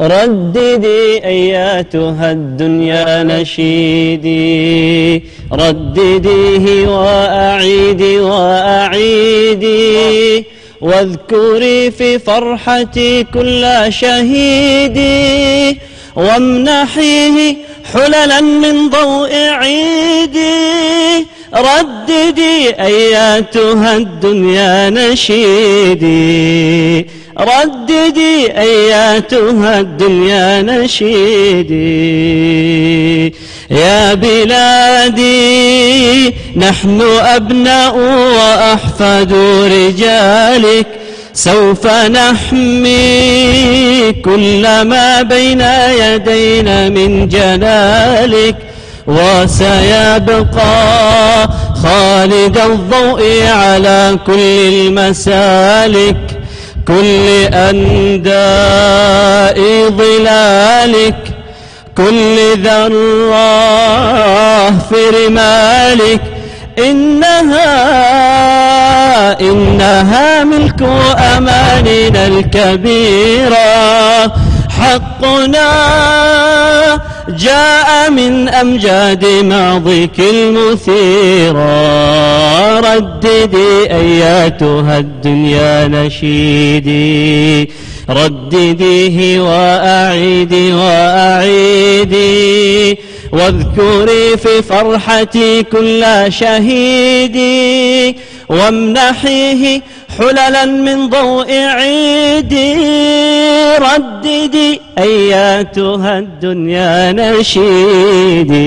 رددي أياتها الدنيا نشيدي ردديه وأعيدي وأعيدي واذكري في فرحتي كل شهيدي وامنحيه حللا من ضوء عيدي رددي أياتها الدنيا نشيدي. رددي أياتها الدنيا نشيدي. يا بلادي نحن أبناء وأحفاد رجالك. سوف نحمي كل ما بين يدينا من جلالك. وسيبقى خالد الضوء على كل المسالك كل أنداء ظلالك كل ذرة في رمالك إنها إنها ملك أماننا الكبيرة. حقنا جاء من أمجاد ماضيك المثيرة رددي أياتها الدنيا نشيدي ردديه وأعيدي وأعيدي واذكري في فرحتي كل شهيدي وامنحيه حللا من ضوء عيدي. رددي أياتها الدنيا نشيدي